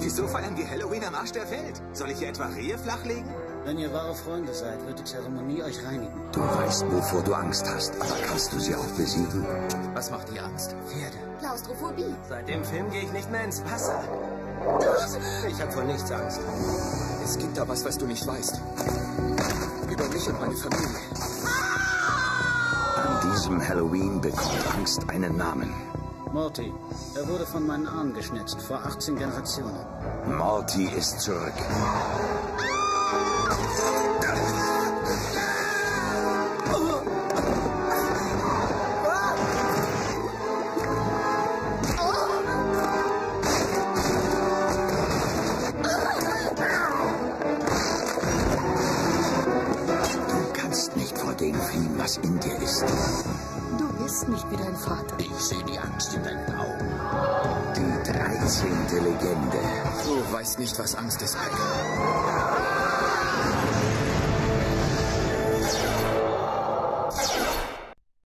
Wieso feiern wir Halloween am Arsch der Welt? Soll ich hier etwa Rehe flachlegen? Wenn ihr wahre Freunde seid, wird die Zeremonie euch reinigen. Du weißt, wovor du Angst hast, aber kannst du sie auch besiegen? Was macht dir Angst? Pferde. Klaustrophobie. Seit dem Film gehe ich nicht mehr ins Wasser. Ich habe vor nichts Angst. Es gibt da was, was du nicht weißt. Über mich und meine Familie. An diesem Halloween bekommt Angst einen Namen. Morty. Er wurde von meinen Ahnen geschnitzt, vor 18 Generationen. Morty ist zurück. Du kannst nicht vor dem fliehen, was in dir ist. Du bist nicht wie dein Vater. Ich sehe die Angst in deinen Augen. Die 13. Legende. Du weißt nicht, was Angst ist, Mike.